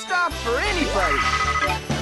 stop for anybody!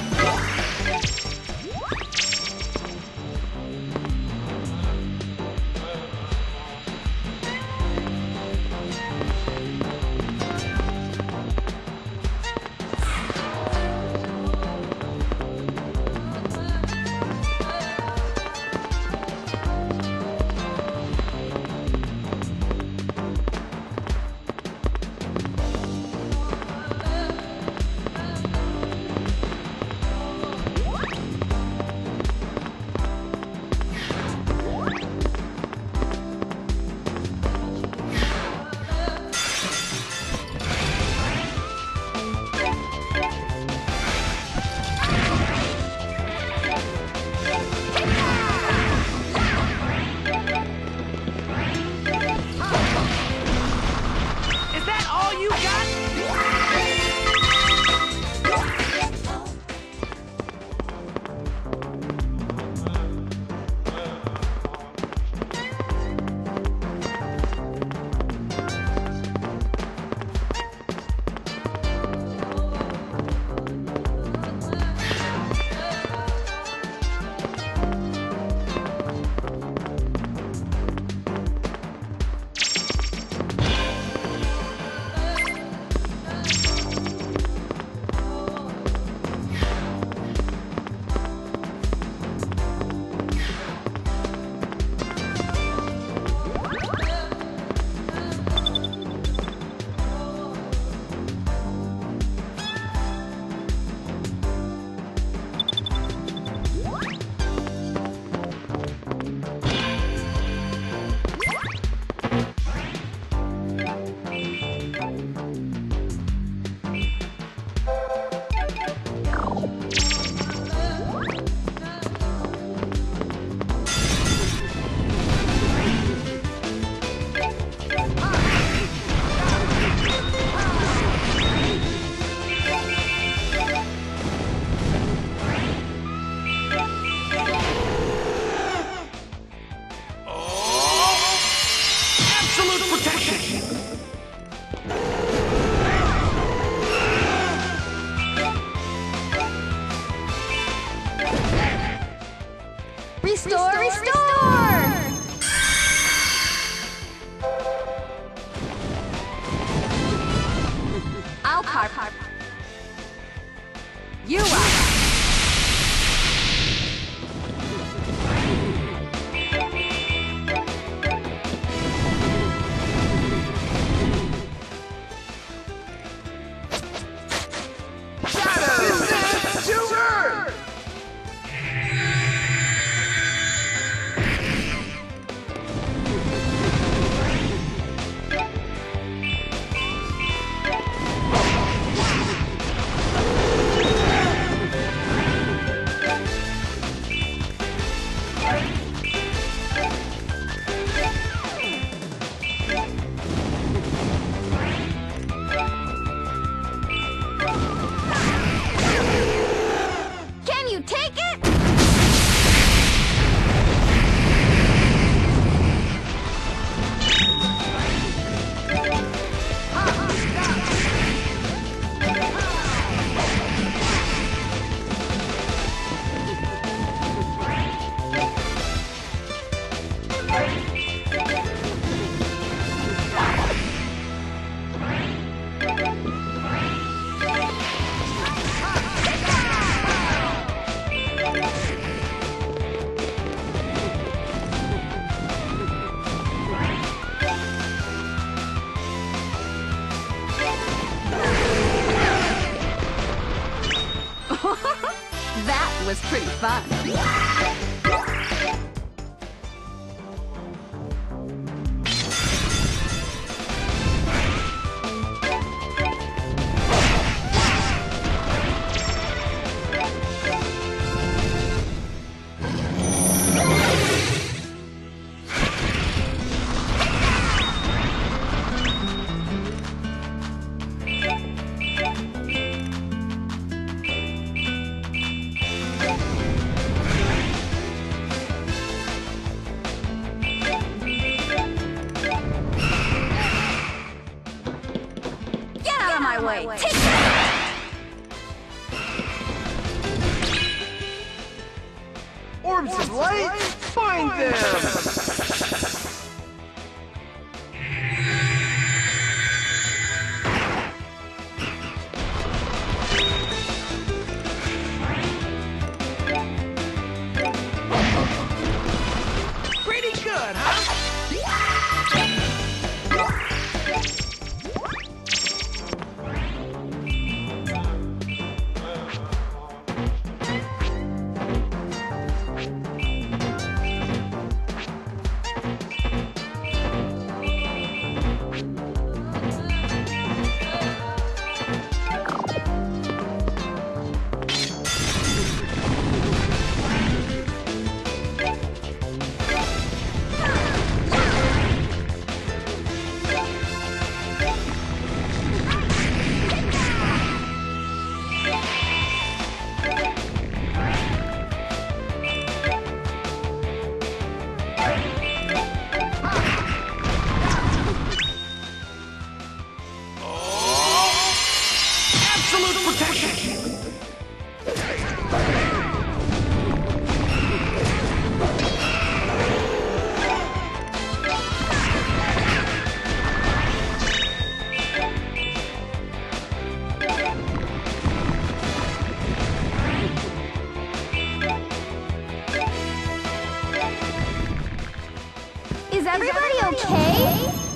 Everybody okay?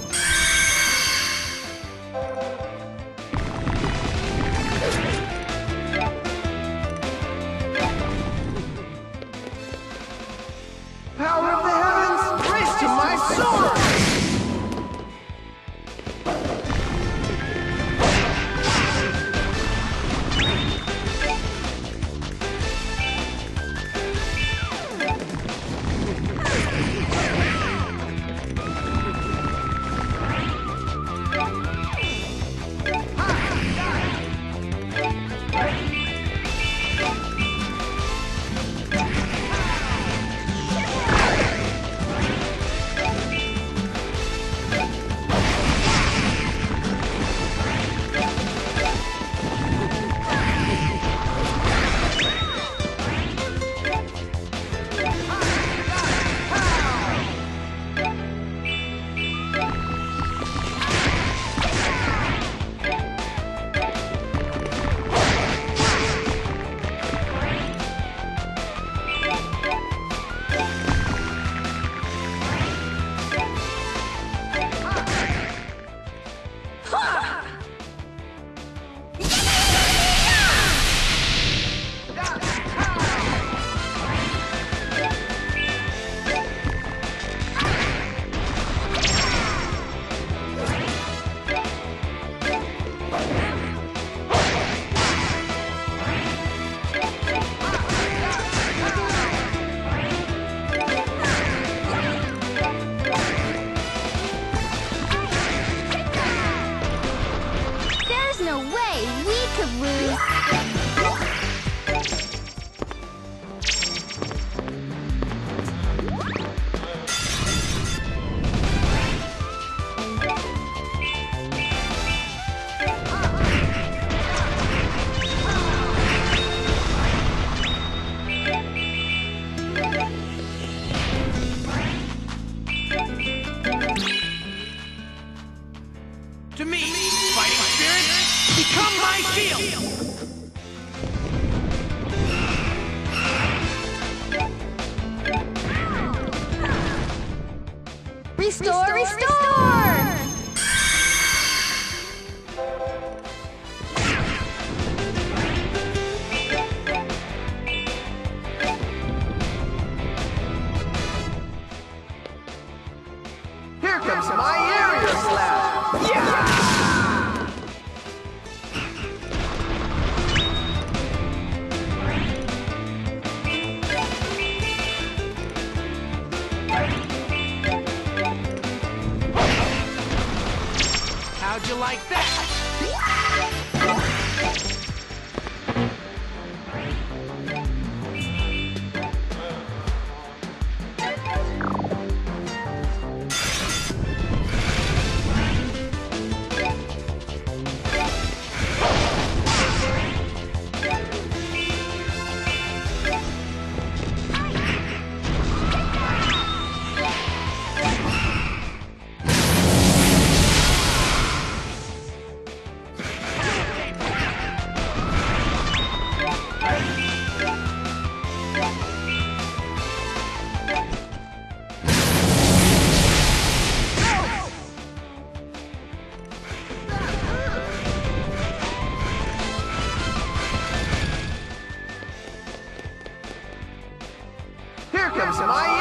什么？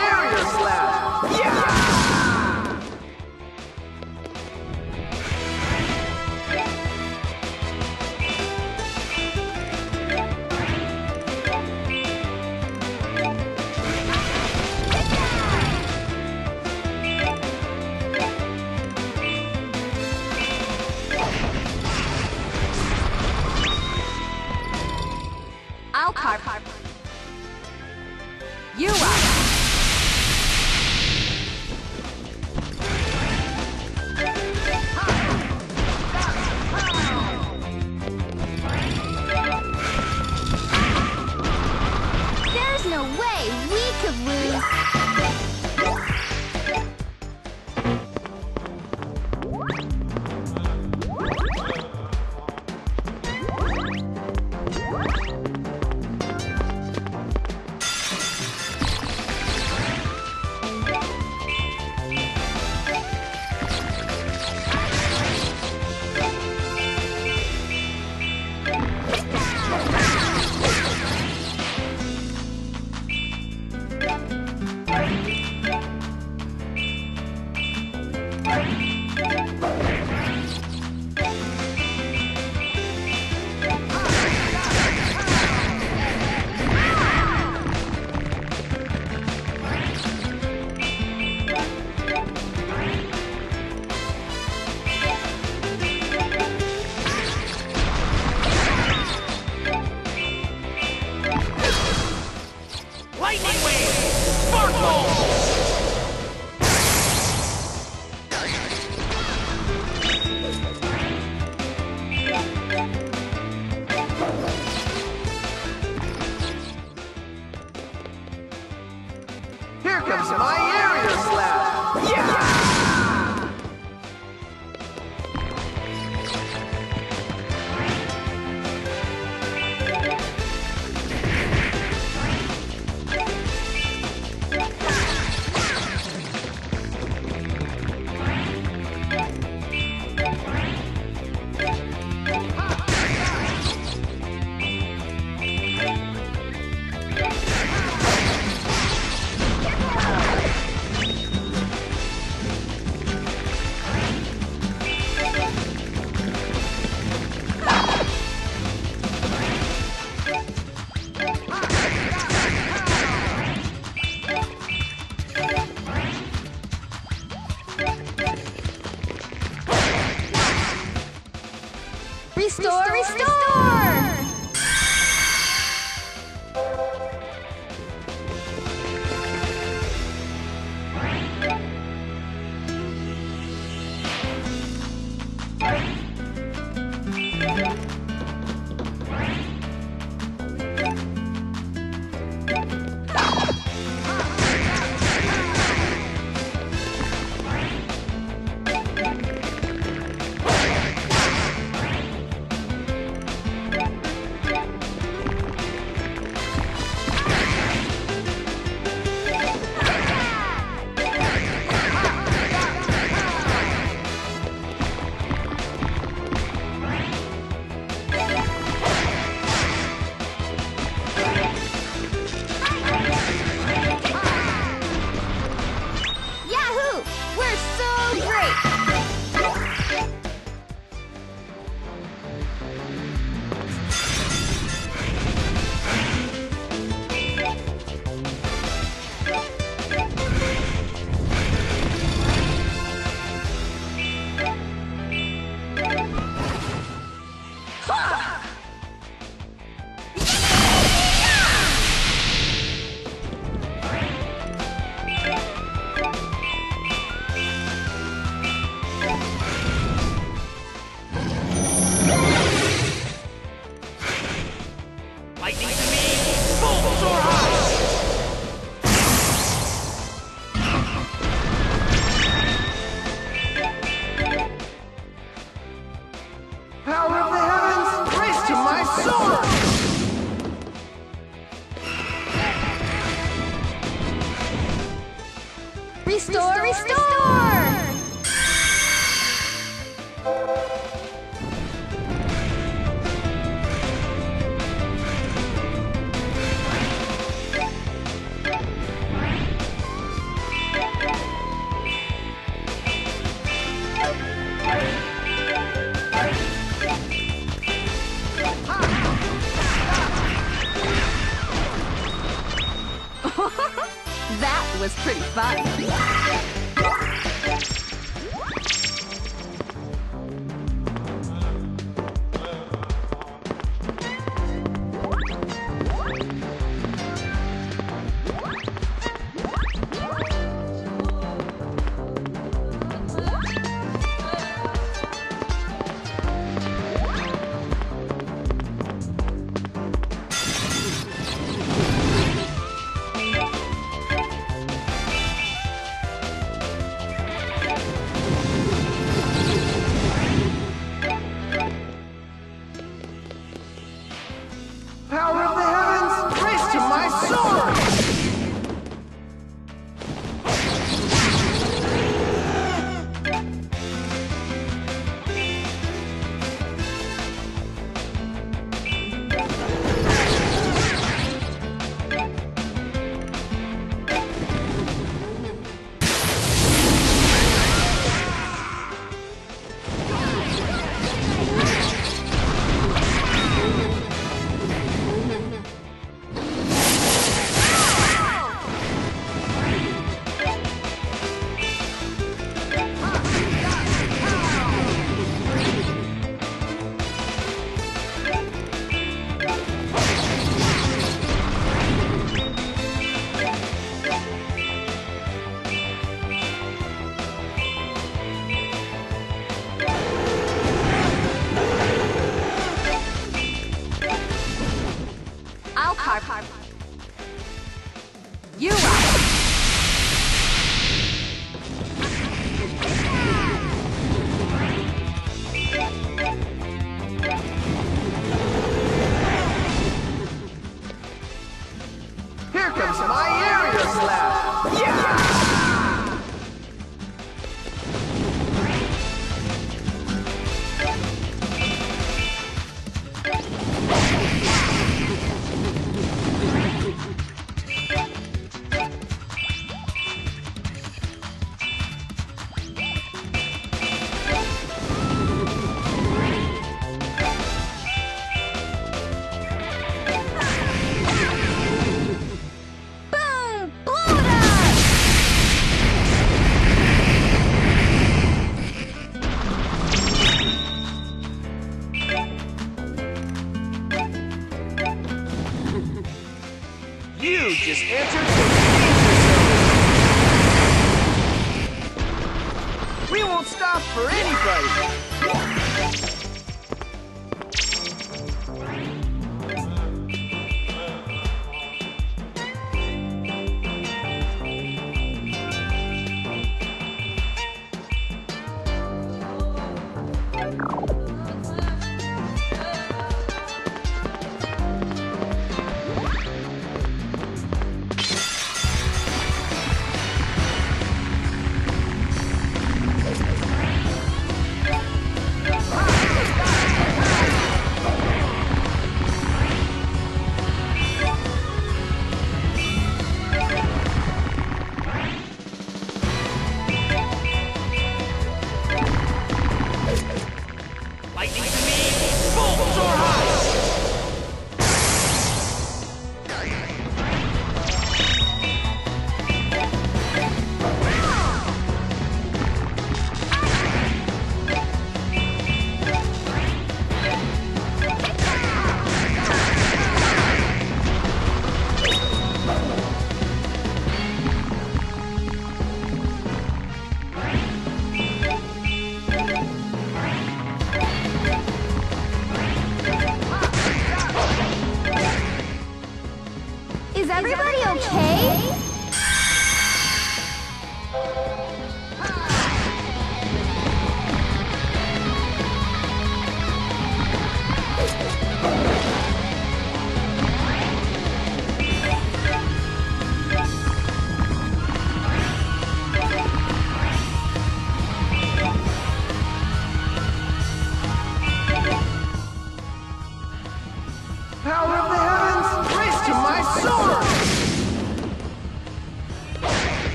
Was pretty fun.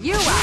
You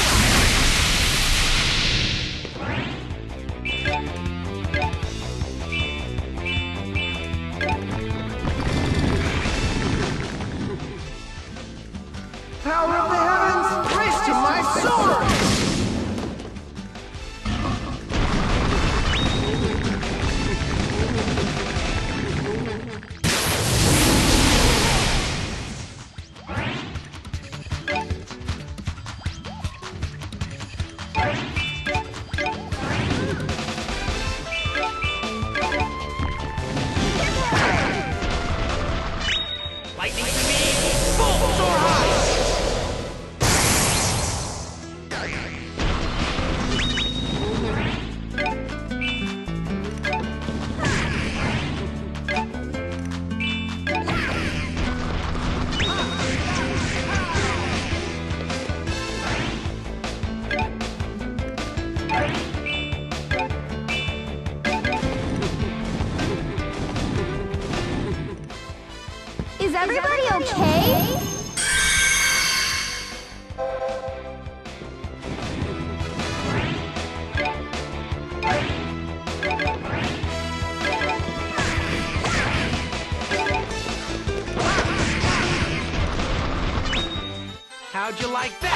like that.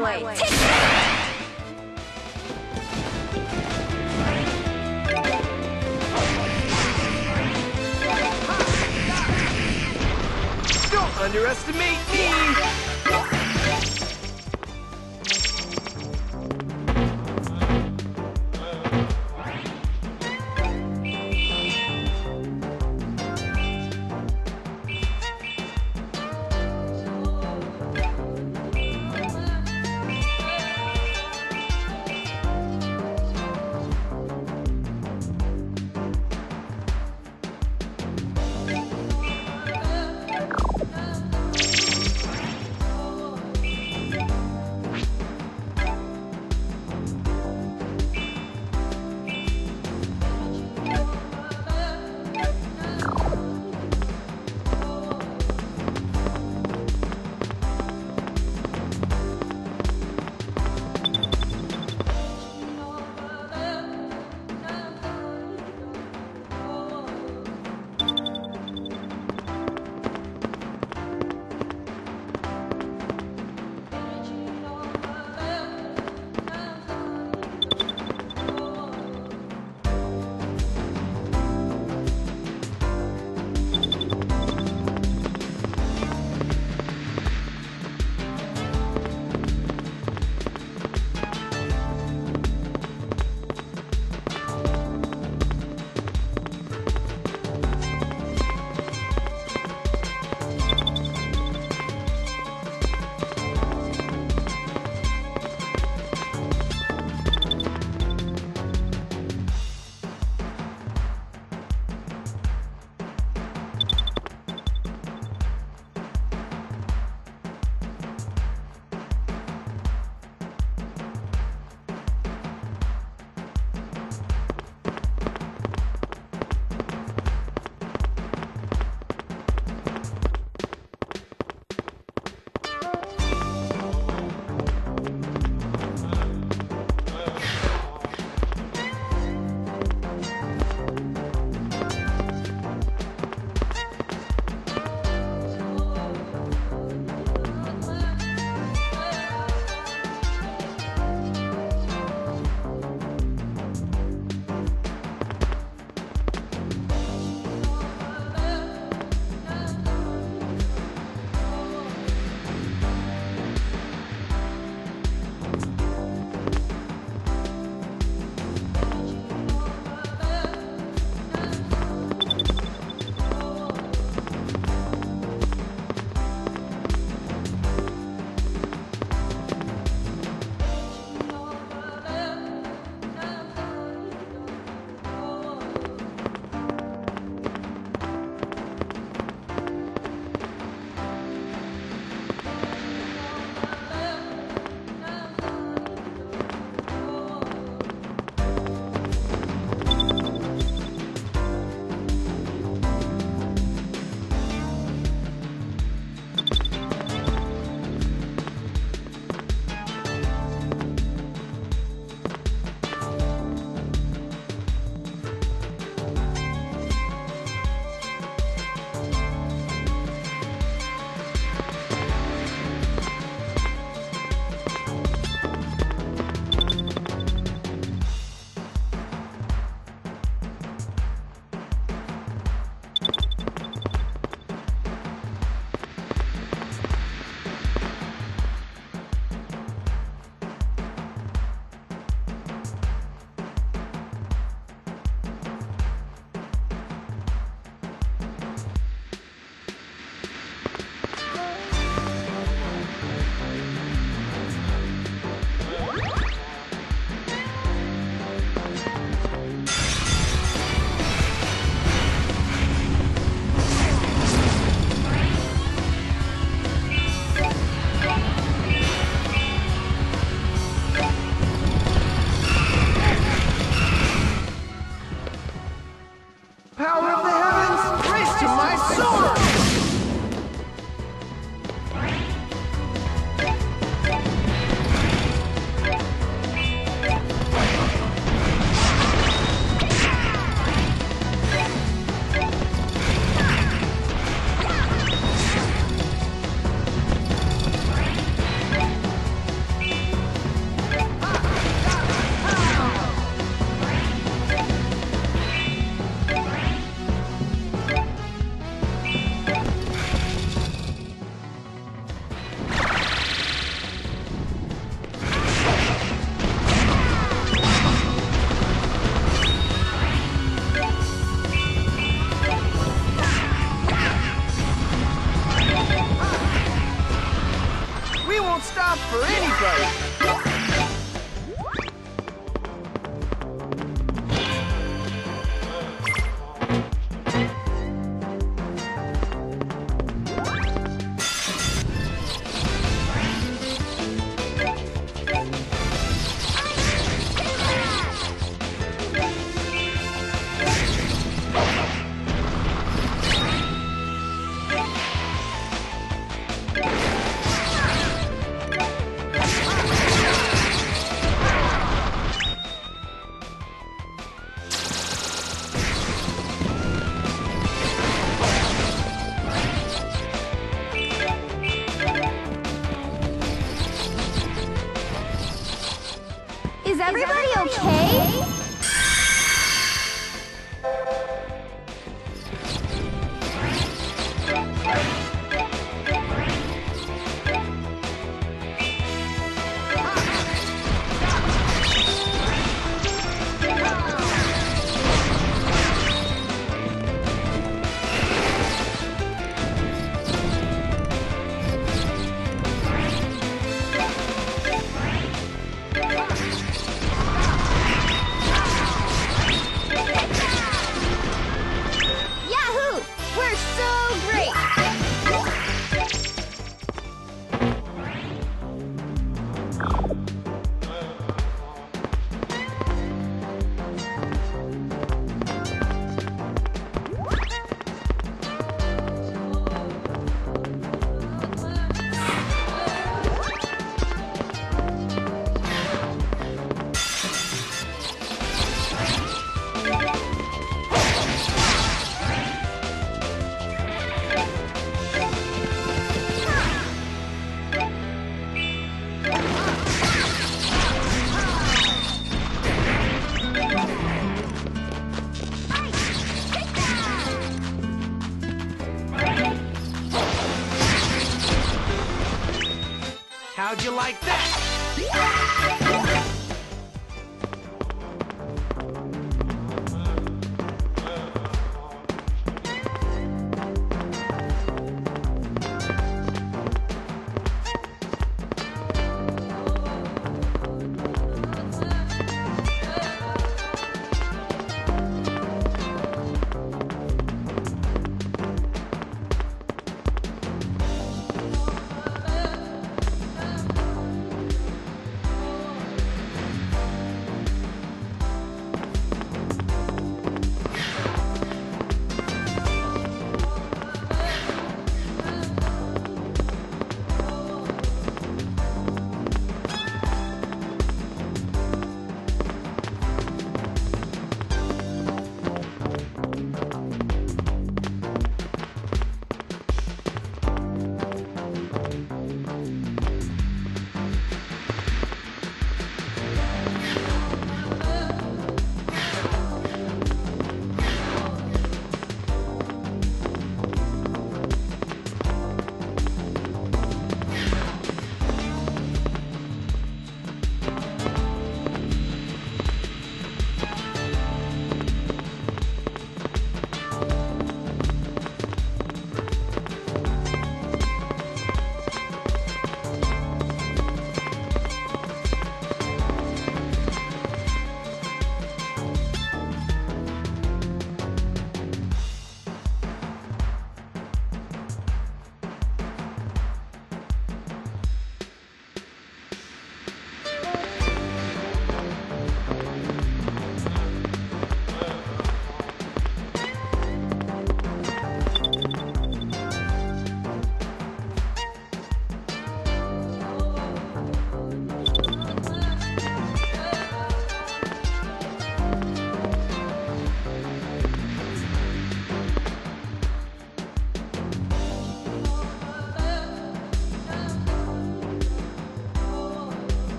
way. Take that! Don't underestimate me!